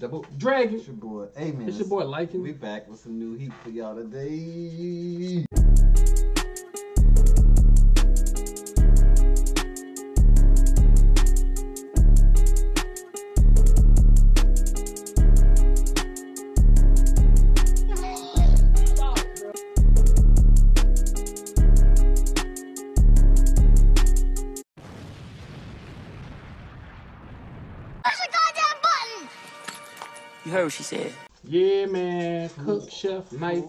Double Dragon. It's your boy. Amenz. It's your boy liking. We back with some new heat for y'all today. You heard what she said. Yeah, man. Cook, chef, knife.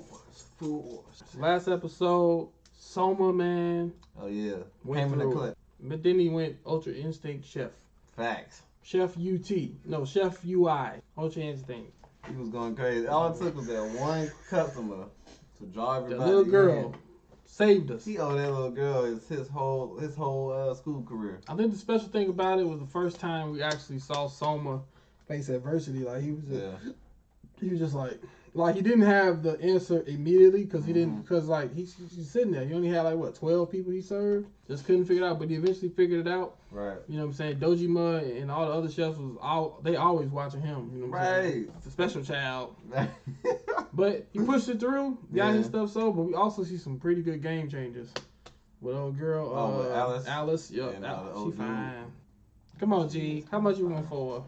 Food. Last episode, Soma, man. Oh yeah. Went Came in the clip. But then he went Ultra Instinct Chef. Facts. Chef UT. No, Chef UI. Ultra Instinct. He was going crazy. All it took was that one customer to draw The everybody. little girl in. saved us. He owed that little girl his, his whole his whole uh, school career. I think the special thing about it was the first time we actually saw Soma face adversity. Like he was, just, Yeah. he was just like, like he didn't have the answer immediately because he didn't, because like he's, he's sitting there. He only had like what twelve people he served. Just couldn't figure it out, but he eventually figured it out. Right. You know what I'm saying? Dojima and all the other chefs was all they always watching him. You know what I'm saying? Right. It's a special child. But he pushed it through, got his stuff so. But we also see some pretty good game changes. With old girl, Oh, uh, Alice? Alice, yeah, uh, Alice, she fine. Come on, G. How much you want for?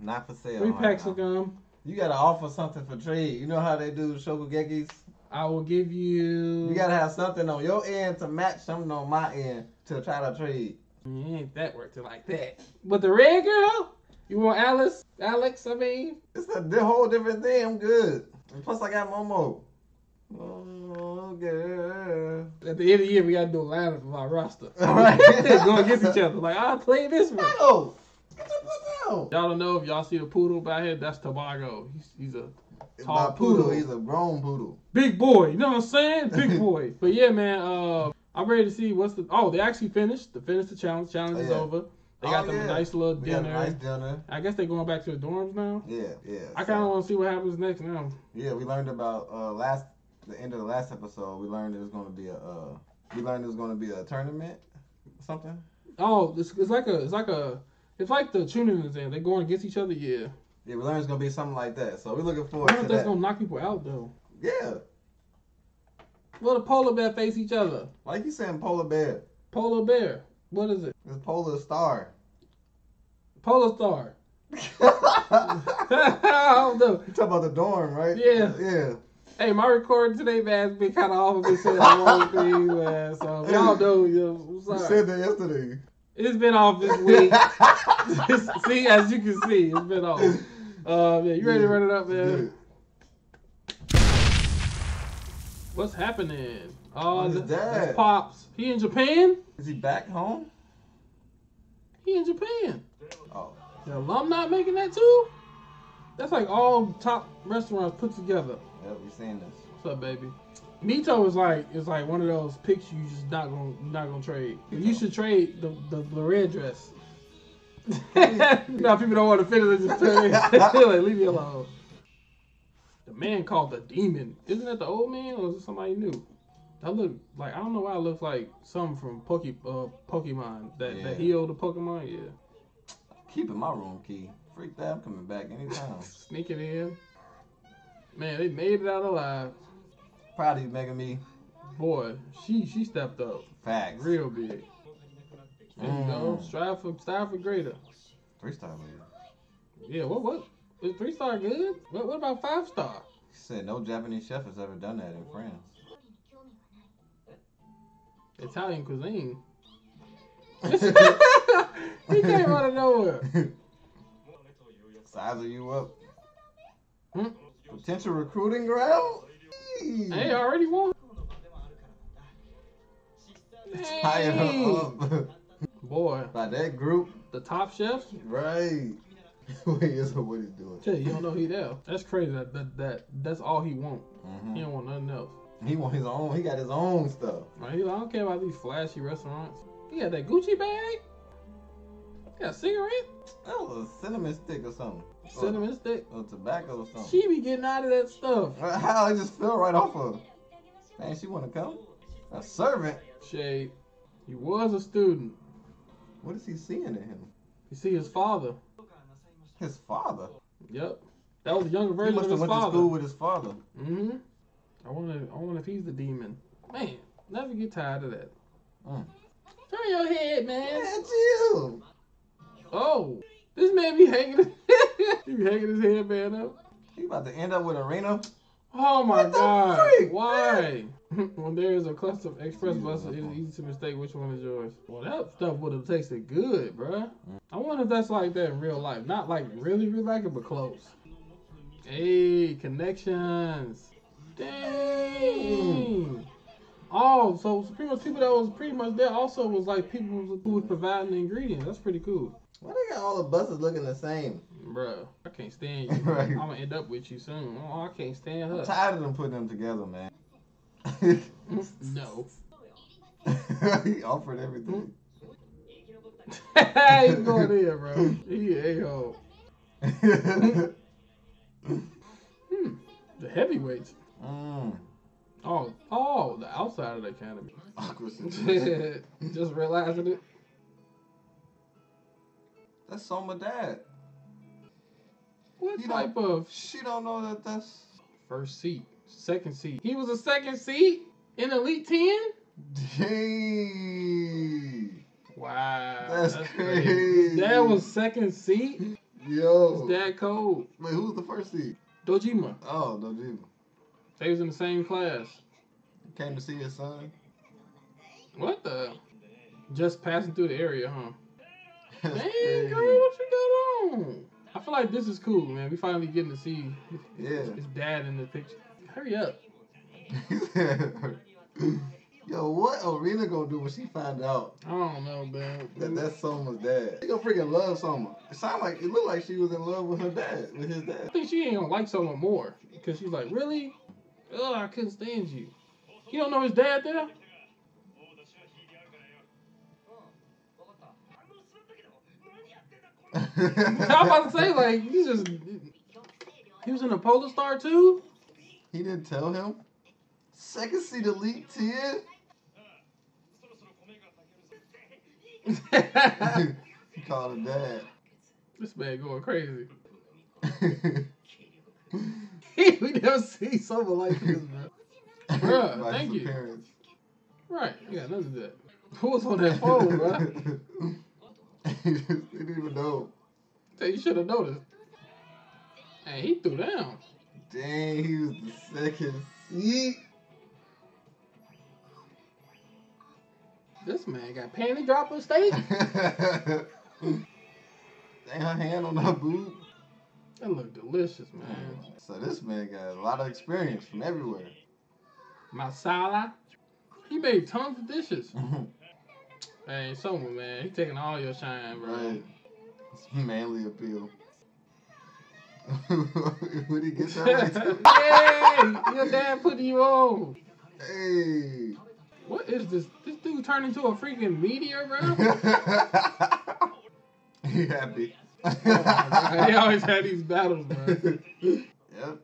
Not for sale. Three right packs now. of gum. You gotta offer something for trade. You know how they do shokugekis? I will give you. You gotta have something on your end to match something on my end to try to trade. You ain't that worth it like that. But the red girl, you want Alice? Alex, I mean. It's a whole different thing. I'm good. And plus, I got Momo. Oh, girl. At the end of the year, we gotta do a lineup of our roster. Right. Go against each other. Like I'll play this one. No! Get your foot down! Y'all don't know if y'all see the poodle back here. That's Tobago. He's he's a Tall poodle. poodle. He's a grown poodle. big boy. You know what I'm saying? Big boy. but yeah, man. Uh, I'm ready to see what's the. Oh, they actually finished. They finished the challenge. Challenge Oh, is yeah. over. They Oh, got them yeah. a nice little We dinner. nice dinner. I guess they're going back to the dorms now. Yeah, yeah. I kind of want to see what happens next now. Yeah, we learned about uh last the end of the last episode. We learned it was going to be a uh we learned it was going to be a tournament, something. Oh, it's, it's like a it's like a it's like the tuning exam. They're going against each other. Yeah. Yeah, we learned it's going to be something like that. So we're looking forward. I wonder if that's that. gonna knock people out though. Yeah, Well, the polar bear face each other. like you saying, polar bear. Polar bear. What is it? It's polar star. Polar star. I don't know. You talk about the dorm, right? Yeah. Yeah. Hey, my recording today, man, has been kind of off. I've been saying the wrong thing, man. So y'all know, yo, I'm You said that yesterday. It's been off this week. see, as you can see, it's been off. Uh, yeah, you ready to run it up, man? What's happening? Oh, What that? pops. He in Japan? Is he back home? He in Japan. Oh. The alum not making that too? That's like all top restaurants put together. Yep, we seen this. What's up, baby? Mito is like is like one of those picks you just not gonna not gonna trade. You should trade the the, the red dress. now people don't want to fit it just trade. like, leave me alone. The man called the demon. Isn't that the old man or is it somebody new? That look like I don't know why it looks like something from Poke, uh, Pokemon. That Yeah. that healed the Pokemon. Yeah, Keeping my room key. Freak that. I'm coming back anytime. sneaking in. Man, they made it out alive. Proud of you, making me Boy, she she stepped up. facts. Real big. There you go. Mm. Strive for strive for greater. Three star leader. Yeah, what what? Is three star good? What what about five star? He said no Japanese chef has ever done that in France. Italian cuisine. he came out of nowhere. Sizing you up. Hmm? Potential recruiting ground? Hey, I already won. Tie her up. Boy, By that group, the top chefs. right. Wait, is what he's doing. Tell you, don't know he there. That's crazy. That that, that that's all he want. Mhm. He don't want nothing else. He want his own. He got his own stuff. Right? He like, I don't care about these flashy restaurants. He got that Gucci bag. He got a cigarette, That was a cinnamon stick or something. Cinnamon stick. Or, tobacco or something. She be getting out of that stuff. How it just fell right off of. Man, she wanna come? A servant? Shade. He was a student. What is he seeing in him? You see his father. His father. Yep. That was the younger He version must of have his went to school with his father. Mm-hmm. I wonder. I wonder if he's the demon. Man, never get tired of that. Mm. Turn your head, man. Yeah, chill. Oh, this man be hanging. He be hanging his headband up. He about to end up with Erina. Oh my What god! freak, Why? when there is a cluster of express buses, it is easy to mistake which one is yours. Well, that stuff would have tasted good, bruh. I wonder if that's like that in real life. Not like really, really like it, but close. Hey, connections. Dang. Oh, so pretty much people that was pretty much there also was like people who was providing the ingredients. That's pretty cool. Why they got all the buses looking the same? Bro, I can't stand you. Right. I'm gonna end up with you soon. Oh, I can't stand I'm her. tired of them putting them together, man. no. he offered everything. He's going in, bro. He a hole. Hmm. The heavyweights. mm. Oh, oh, the outside of the academy. Awkward. Just realizing it. That's Soma dad. What You type of She don't know that that's. first seat, second seat? He was a second seat in Elite Ten. Dang. Wow, That's His crazy. That was second seat. Yo. that cold. Wait, who's the first seat? Dojima. Oh, Dojima. They was in the same class. Came to see his son. What the? Just passing through the area, huh? Dang, girl, what you got on? I feel like this is cool, man. We finally getting to see his, Yeah. his dad in the picture. Hurry up. Yo, what Erina gonna do when she find out I don't know, man. that that's Soma's dad? She gonna freaking love Soma. It sound like it looked like she was in love with her dad, with his dad. I think she ain't gonna like Soma more because she's like, really? Oh, I couldn't stand you. You don't know his dad there? I'm about to say like he's just he was in a Polar Star too. he didn't tell him. Second seed elite ten. he called her dad. this man going crazy. we never seen someone like this, bro. Bruh, By thank you. appearance. Right, got nothing that. Who was on that phone, bro? he didn't even know. You should have noticed. Hey, he threw down. Dang, he was the second seed. This man got panty dropper steak. Dang, her hand on her boot. That look delicious, man. So this man got a lot of experience from everywhere. Masala. He made tons of dishes. Hey, someone, man. He taking all your shine, bro. right. It's manly appeal. Would he get that hey, your dad put you on. hey. What is this? This dude turned into a freaking meteor, bro. he happy. Oh he always had these battles, bro. Yep.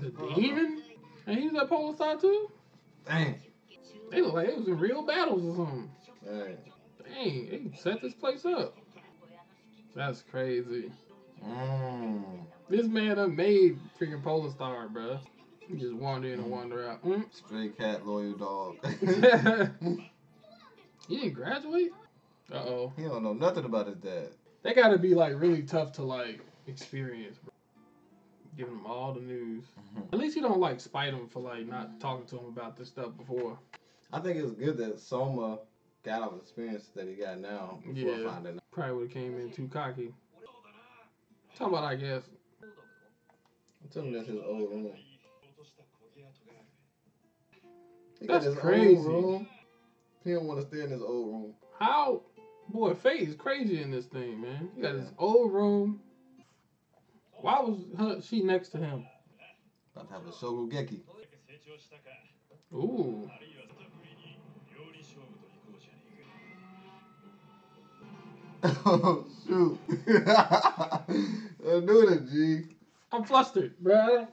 The demon? And he was at Polar Star too? Dang. They look like it was in real battles or something. Dang. Dang, they set this place up. That's crazy. Mm. This man done made freaking Polar Star, bro. Just wander in and wander out. Mm. Stray cat, loyal dog. he didn't graduate? Uh oh. he don't know nothing about his dad. They gotta be like really tough to like experience, bro. Giving him all the news. Mhm. At least he don't like spite him for like not talking to him about this stuff before. I think it's good that Soma got all the experience that he got now before Yeah. finding out. Probably would have came in too cocky. Talk about I guess. I'm telling you that's his old room. He That's got his crazy. old room. He don't want to stay in his old room. How boy Faye is crazy in this thing, man. He got his old room. Why was her, she next to him? About to have a Shokugeki. Ooh. Oh shoot! Don't do it, G. I'm flustered, bruh.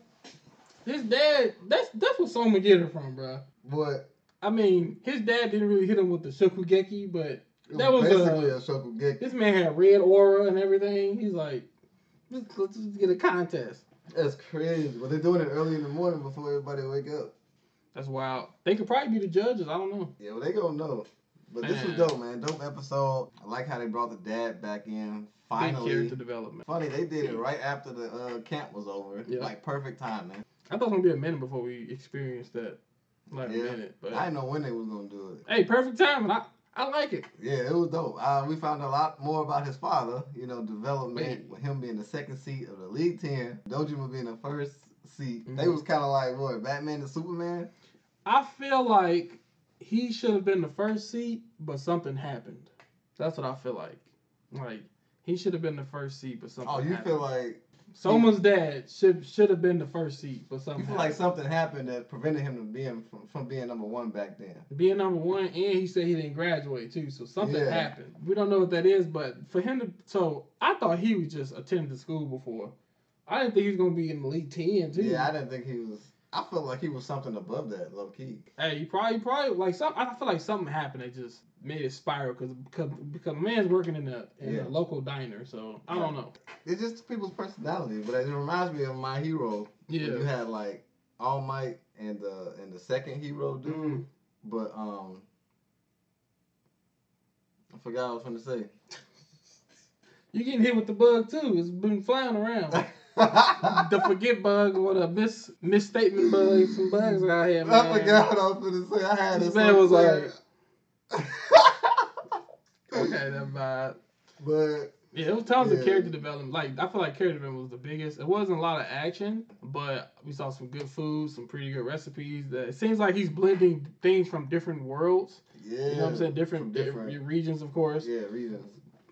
His dad, that's that's what Soma get it from, bruh. But I mean, his dad didn't really hit him with the Shokugeki, but That was, basically uh, a Shokugeki. this man had red aura and everything. He's like, Let's, let's just get a contest. That's crazy. But they're doing it early in the morning before everybody wake up. That's wild. They could probably be the judges. I don't know. Yeah, well, they gonna know. But this was dope, man. Dope episode. I like how they brought the dad back in. Big Finally. character development. Funny, they did it right after the uh, camp was over. Yeah. Like perfect time, man. I thought it was gonna be a minute before we experienced that. Like Yeah. a minute, but I didn't know when they was gonna do it. hey, perfect timing. I I like it. Yeah, it was dope. Uh, we found a lot more about his father. You know, development with him being the second seat of the Elite Ten, Dojima being the first seat. They Mhm. was kind of like what Batman and Superman. I feel like he should have been the first seat, but something happened. That's what I feel like. Like he should have been the first seat, but something. Oh, you happened. feel like Soma's dad should should have been the first seat, but something. you feel like happened. something happened that prevented him from being from, from being number one back then. being number one, and he said he didn't graduate too, so something Yeah. happened. We don't know what that is, but for him to, so I thought he was just attending the school before. I didn't think he was gonna be in the Elite Ten too. Yeah, I didn't think he was. I felt like he was something above that, low key. Hey, he probably probably like some. I feel like something happened that just made it spiral because because because man's working in a in Yeah. a local diner, so I don't know. It's just people's personality, but it reminds me of my hero. Yeah, You had like All Might and the and the second hero dude, Mhm. but um, I forgot what I was gonna say. You getting hit with the bug too? It's been flying around. the forget bug or the mis misstatement bug. Some bugs out here, man. I forgot what I was gonna say. I had This it man was clear. Okay, that bad. but Yeah, it was tons of character development. Like I feel like character development was the biggest. It wasn't a lot of action, but we saw some good food, some pretty good recipes. That it seems like he's blending things from different worlds. yeah, You know what I'm saying? Different, different different- regions, of course. yeah, reasons.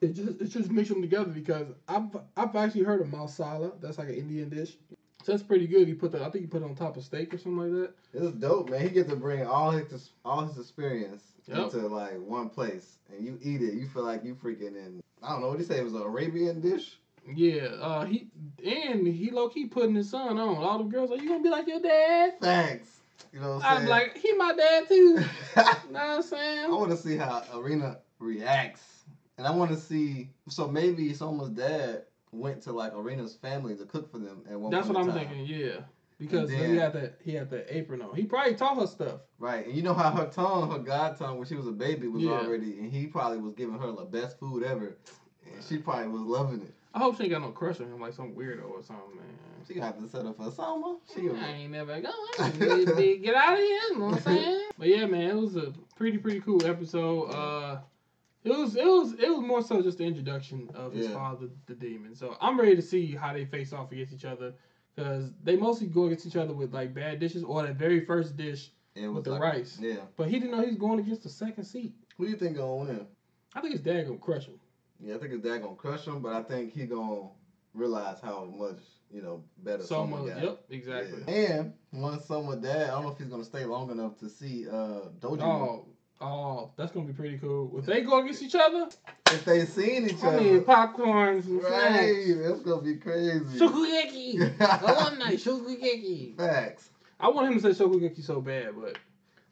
It just it just mixed them together because I've I've actually heard of masala. That's like an Indian dish. So that's pretty good. He put that. I think you put it on top of steak or something like that. It's dope, man. He get to bring all his all his experience Yep. into like one place, and you eat it. You feel like you freaking in. I don't know what he say. It was an Arabian dish. Yeah. Uh. He and he low key putting his son on. All the girls are you gonna be like your dad? Thanks. You know what I'm I'm like he my dad too. You know what I'm saying? I want to see how Erina reacts, and I want to see. So maybe Soma's dad went to like Erina's family to cook for them at one That's what I'm time. thinking. Yeah, because And he had that he had that apron on. He probably taught her stuff. Right, and you know how her tongue, her god tongue, when she was a baby, was Yeah. already, and he probably was giving her the best food ever, and she probably was loving it. I hope she ain't got no crush on him like some weirdo or something, man. She have to set up for summer. She I ain't never going. Get, get- get out of here. You know what I'm saying? But yeah, man, it was a pretty pretty cool episode. Uh, it was it was it was more so just the introduction of his Yeah. father, the demon. So I'm ready to see how they face off against each other. Cause they mostly go against each other with like bad dishes or that very first dish. it with the like- rice. Yeah. But he didn't know he's was going against the second seat. Who do you think gonna win? I think his dad gonna crush him. Yeah, I think his dad gonna crush him, but I think he gonna realize how much you know better So someone much. got. Yep, exactly. Yeah. And once Soma dad, I don't know if he's gonna stay long enough to see uh Doji. Oh, oh, that's gonna be pretty cool. If they go against each other, If they seen each I other, mean popcorn, some right? snacks. That's gonna be crazy. Shokugeki. Alumni Shokugeki. Facts. I want him to say Shokugeki so bad, but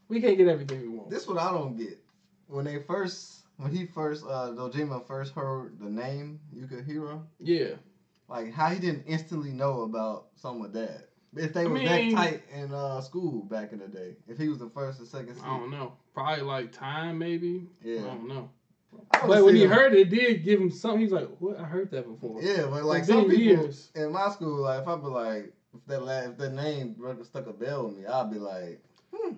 we can't get everything we want. This what I don't get. When they first, when he first, uh, Dojima first heard the name Yukihiro, yeah. like how he didn't instantly know about Soma dad. If they I was mean- that tight in uh, school back in the day, if he was the first or second seed, I don't know. Probably like time, maybe. yeah. I don't know. I But when he them- heard it, it did give him something. He's like, "What? I heard that before." yeah, but like some people years. in my school, like if I be like, if that if that name stuck a bell with me, I'd be like,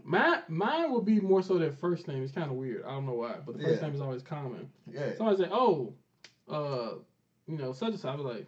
My mine would be more so that first name. It's kind of weird. I don't know why, but the first Yeah. name is always common. yeah, Somebody say, "Oh, uh, you know, such and such." I was like,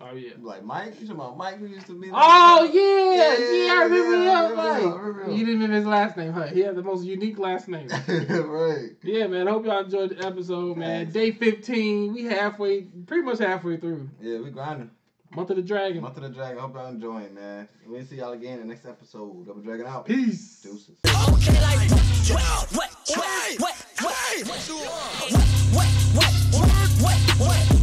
"Oh yeah." like Mike. You talking about Mike who used to be? Oh yeah, yeah, I remember yeah, that. I Like, remember, I remember. he didn't remember his last name, huh? He had the most unique last name. right. yeah, man. Hope y'all enjoyed the episode, man. Thanks. Day fifteen. We halfway, pretty much halfway through. Yeah, we grinding. Month of the Dragon. Month of the Dragon. Hope y'all enjoying, man. We'll see y'all again in the next episode. Double Dragon out. Peace. Deuces. Okay, like what, what, what, what, what, what, what, what,